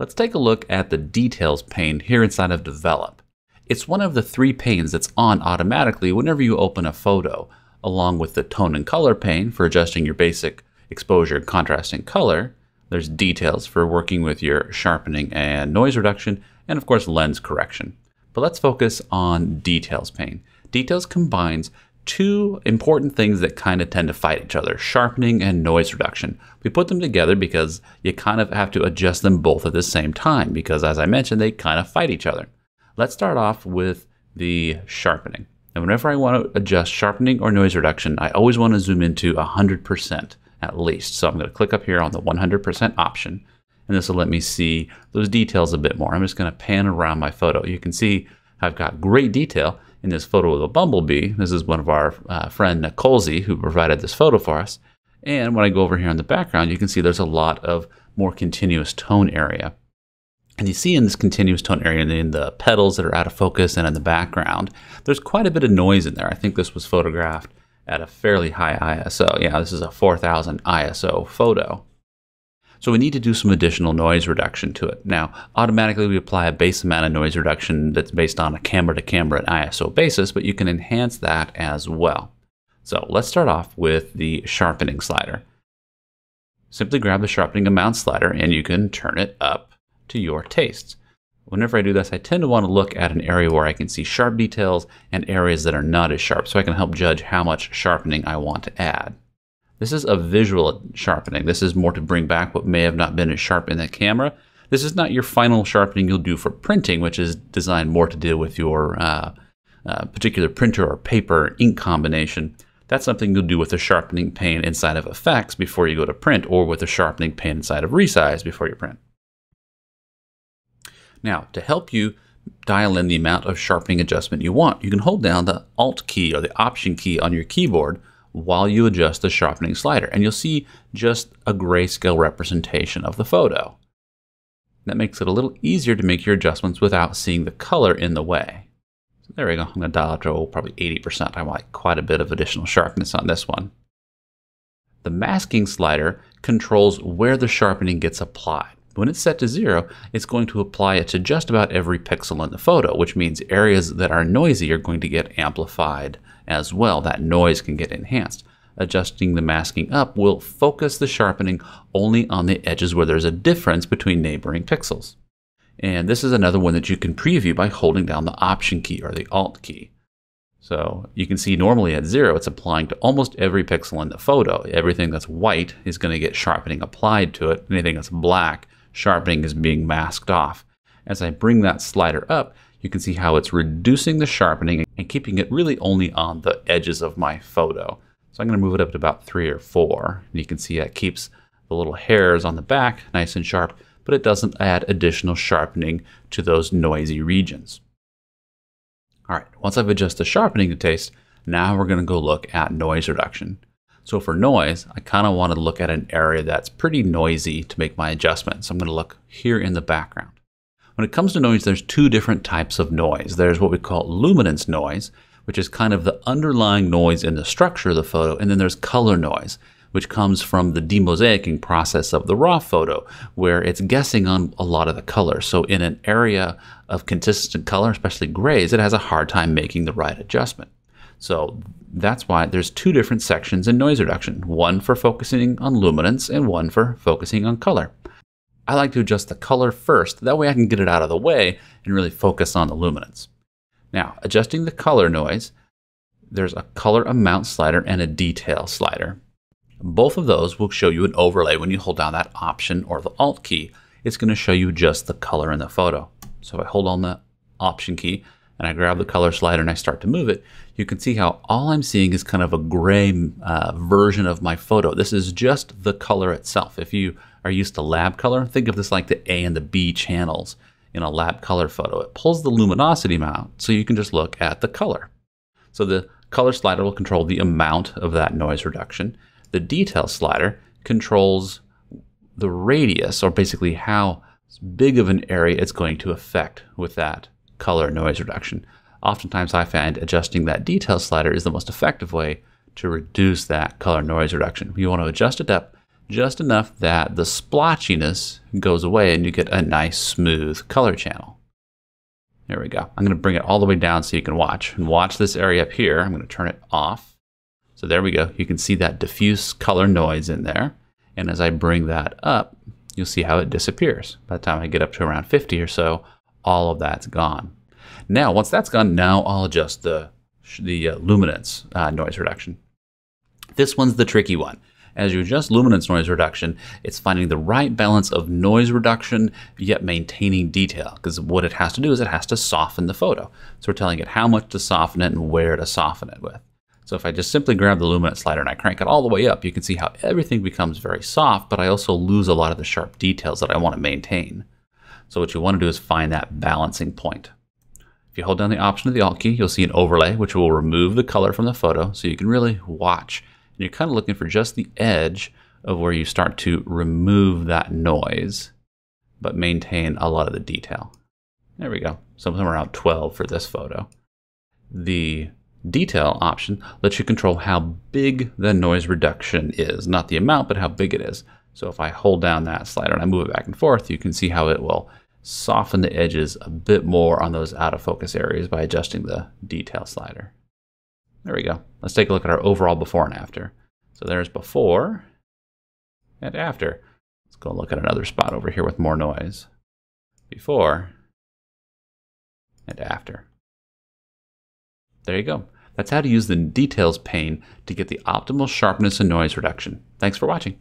Let's take a look at the details pane here inside of develop. It's one of the three panes that's on automatically whenever you open a photo, along with the tone and color pane for adjusting your basic exposure, contrast, and color. There's details for working with your sharpening and noise reduction, and of course lens correction. But let's focus on details pane. Details combines two important things that kind of tend to fight each other, sharpening and noise reduction. We put them together because you kind of have to adjust them both at the same time because as I mentioned, they kind of fight each other. Let's start off with the sharpening. And whenever I want to adjust sharpening or noise reduction, I always want to zoom into 100% at least. So I'm going to click up here on the 100% option, and this will let me see those details a bit more. I'm just going to pan around my photo. You can see I've got great detail in this photo of a bumblebee. This is one of our uh, friend Nicolesy who provided this photo for us. And when I go over here in the background, you can see there's a lot of more continuous tone area. And you see in this continuous tone area in the petals that are out of focus and in the background, there's quite a bit of noise in there. I think this was photographed at a fairly high ISO. Yeah, this is a 4000 ISO photo. So we need to do some additional noise reduction to it. Now, automatically we apply a base amount of noise reduction that's based on a camera to camera and ISO basis, but you can enhance that as well. So let's start off with the sharpening slider. Simply grab the sharpening amount slider and you can turn it up to your tastes. Whenever I do this, I tend to want to look at an area where I can see sharp details and areas that are not as sharp so I can help judge how much sharpening I want to add. This is a visual sharpening. This is more to bring back what may have not been as sharp in the camera. This is not your final sharpening you'll do for printing, which is designed more to deal with your uh, uh, particular printer or paper ink combination. That's something you'll do with a sharpening pane inside of Effects before you go to print, or with a sharpening pane inside of Resize before you print. Now, to help you dial in the amount of sharpening adjustment you want, you can hold down the Alt key or the Option key on your keyboard while you adjust the sharpening slider, and you'll see just a grayscale representation of the photo. That makes it a little easier to make your adjustments without seeing the color in the way. So there we go. I'm going to dial it to probably 80%. I want quite a bit of additional sharpness on this one. The masking slider controls where the sharpening gets applied. When it's set to zero, it's going to apply it to just about every pixel in the photo, which means areas that are noisy are going to get amplified as well. That noise can get enhanced. Adjusting the masking up will focus the sharpening only on the edges where there's a difference between neighboring pixels. And this is another one that you can preview by holding down the Option key or the Alt key. So you can see normally at zero, it's applying to almost every pixel in the photo. Everything that's white is going to get sharpening applied to it. Anything that's black sharpening is being masked off. As I bring that slider up, you can see how it's reducing the sharpening and keeping it really only on the edges of my photo. So I'm going to move it up to about three or four. And you can see it keeps the little hairs on the back nice and sharp, but it doesn't add additional sharpening to those noisy regions. All right, once I've adjusted the sharpening to taste, now we're going to go look at noise reduction. So for noise, I kind of want to look at an area that's pretty noisy to make my adjustment. So I'm going to look here in the background. When it comes to noise, there's two different types of noise. There's what we call luminance noise, which is kind of the underlying noise in the structure of the photo, and then there's color noise, which comes from the demosaicing process of the raw photo, where it's guessing on a lot of the color. So in an area of consistent color, especially grays, it has a hard time making the right adjustment. So that's why there's two different sections in noise reduction, one for focusing on luminance and one for focusing on color. I like to adjust the color first, that way I can get it out of the way and really focus on the luminance. Now, adjusting the color noise, there's a color amount slider and a detail slider. Both of those will show you an overlay when you hold down that option or the alt key. It's going to show you just the color in the photo. So if I hold on the option key, and I grab the color slider and I start to move it, you can see how all I'm seeing is kind of a gray uh, version of my photo. This is just the color itself. If you are used to lab color, think of this like the A and the B channels in a lab color photo. It pulls the luminosity amount so you can just look at the color. So the color slider will control the amount of that noise reduction. The detail slider controls the radius, or basically how big of an area it's going to affect with that color noise reduction. Oftentimes I find adjusting that detail slider is the most effective way to reduce that color noise reduction. You want to adjust it up just enough that the splotchiness goes away and you get a nice smooth color channel. There we go. I'm going to bring it all the way down so you can watch. And watch this area up here. I'm going to turn it off. So there we go. You can see that diffuse color noise in there. And as I bring that up, you'll see how it disappears. By the time I get up to around 50 or so, all of that's gone. Now, once that's gone, now I'll adjust the, the uh, luminance uh, noise reduction. This one's the tricky one. As you adjust luminance noise reduction, it's finding the right balance of noise reduction yet maintaining detail. Because what it has to do is it has to soften the photo. So we're telling it how much to soften it and where to soften it with. So if I just simply grab the luminance slider and I crank it all the way up, you can see how everything becomes very soft, but I also lose a lot of the sharp details that I want to maintain. So what you want to do is find that balancing point. If you hold down the option of the Alt key, you'll see an overlay, which will remove the color from the photo so you can really watch you're kind of looking for just the edge of where you start to remove that noise, but maintain a lot of the detail. There we go. Somewhere around 12 for this photo. The detail option lets you control how big the noise reduction is. Not the amount, but how big it is. So if I hold down that slider and I move it back and forth, you can see how it will soften the edges a bit more on those out of focus areas by adjusting the detail slider. There we go. Let's take a look at our overall before and after. So there's before and after. Let's go look at another spot over here with more noise. Before and after. There you go. That's how to use the details pane to get the optimal sharpness and noise reduction. Thanks for watching.